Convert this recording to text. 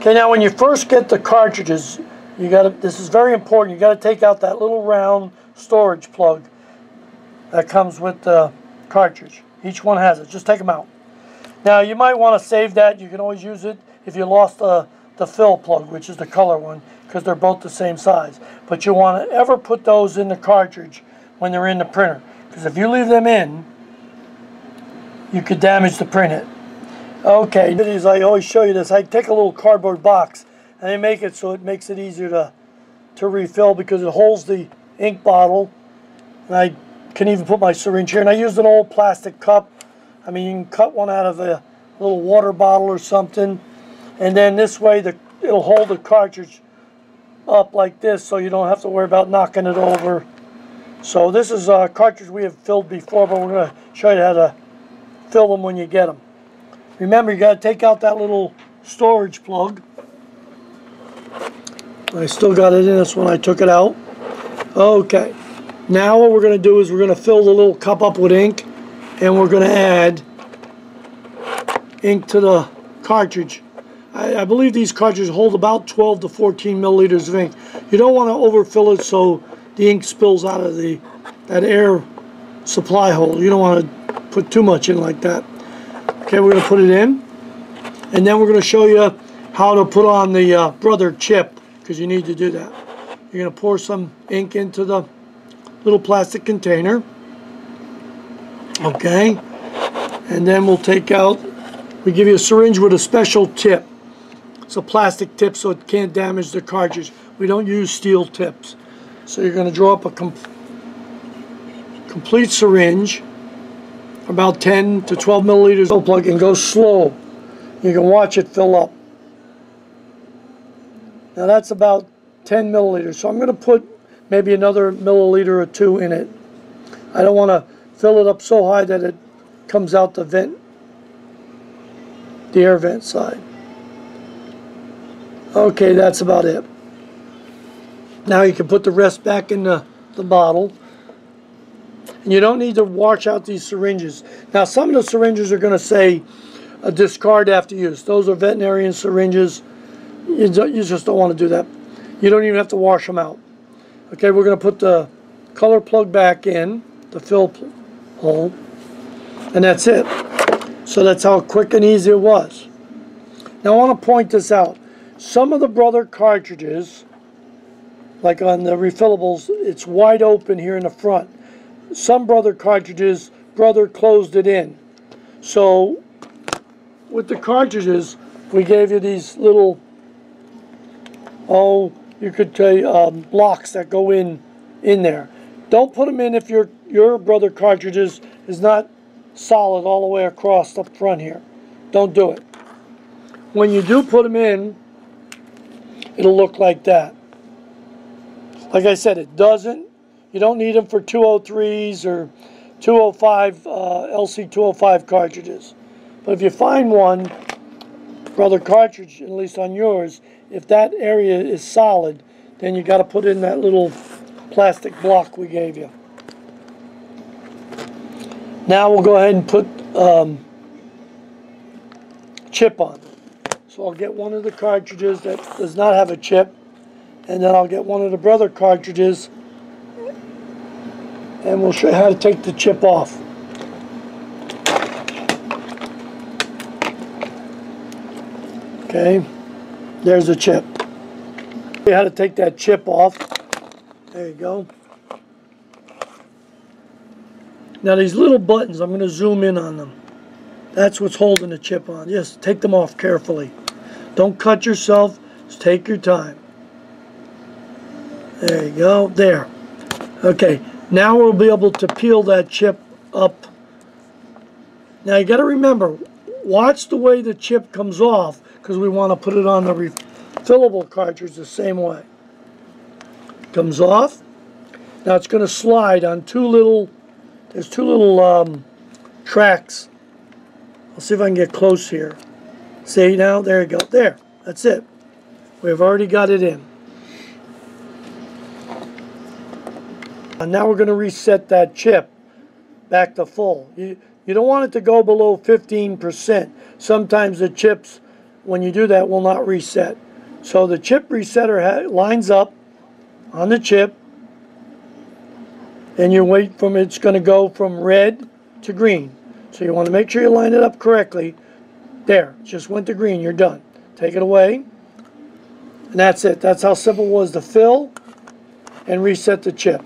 Okay, now when you first get the cartridges, you got to, this is very important, you got to take out that little round storage plug that comes with the cartridge. Each one has it, just take them out. Now you might want to save that, you can always use it if you lost the, the fill plug, which is the color one, because they're both the same size. But you want to ever put those in the cartridge when they're in the printer. Because if you leave them in, you could damage the printer. Okay, as I always show you this, I take a little cardboard box and I make it so it makes it easier to, to refill because it holds the ink bottle. And I can even put my syringe here. And I used an old plastic cup. I mean, you can cut one out of a little water bottle or something. And then this way, the, it'll hold the cartridge up like this so you don't have to worry about knocking it over. So this is a cartridge we have filled before, but we're going to show you how to fill them when you get them. Remember, you got to take out that little storage plug. I still got it in this when I took it out. Okay. Now what we're going to do is we're going to fill the little cup up with ink and we're going to add ink to the cartridge. I, I, believe these cartridges hold about 12 to 14 milliliters of ink. You don't want to overfill it so the ink spills out of the that air supply hole. You don't want to put too much in like that. Okay, we're going to put it in. And then we're going to show you how to put on the uh, brother chip, because you need to do that. You're going to pour some ink into the little plastic container. Okay. And then we'll take out, we give you a syringe with a special tip. It's a plastic tip so it can't damage the cartridge. We don't use steel tips. So you're going to draw up a com complete syringe about 10 to 12 milliliters of plug and go slow. You can watch it fill up. Now that's about 10 milliliters. So I'm going to put maybe another milliliter or two in it. I don't want to fill it up so high that it comes out the vent, the air vent side. Okay, that's about it. Now you can put the rest back in the, the bottle. And you don't need to wash out these syringes. Now, some of the syringes are going to say a discard after use. Those are veterinarian syringes. You, you just don't want to do that. You don't even have to wash them out. Okay, we're going to put the color plug back in, the fill hole, and that's it. So that's how quick and easy it was. Now I want to point this out. Some of the Brother cartridges, like on the refillables, it's wide open here in the front some brother cartridges, brother closed it in. So with the cartridges, we gave you these little, oh, you could say um, blocks that go in in there. Don't put them in if your your brother cartridges is not solid all the way across the front here. Don't do it. When you do put them in, it'll look like that. Like I said, it doesn't you don't need them for 203s or 205 uh, LC205 cartridges. But if you find one for other cartridge, at least on yours, if that area is solid, then you got to put in that little plastic block we gave you. Now we'll go ahead and put um, chip on. So I'll get one of the cartridges that does not have a chip, and then I'll get one of the brother cartridges and we'll show you how to take the chip off. Okay, there's the chip. You how to take that chip off. There you go. Now these little buttons, I'm going to zoom in on them. That's what's holding the chip on. Yes, take them off carefully. Don't cut yourself. Just take your time. There you go. There. Okay. Now we'll be able to peel that chip up. Now you got to remember, watch the way the chip comes off because we want to put it on the refillable cartridge the same way. Comes off. Now it's going to slide on two little, there's two little um, tracks. I'll see if I can get close here. See now? There you go. There. That's it. We've already got it in. And now we're going to reset that chip back to full. You, you don't want it to go below 15%. Sometimes the chips when you do that, will not reset. So the chip resetter lines up on the chip, and you wait from it's going to go from red to green. So you want to make sure you line it up correctly. There, just went to green. You're done. Take it away, and that's it. That's how simple it was to fill and reset the chip.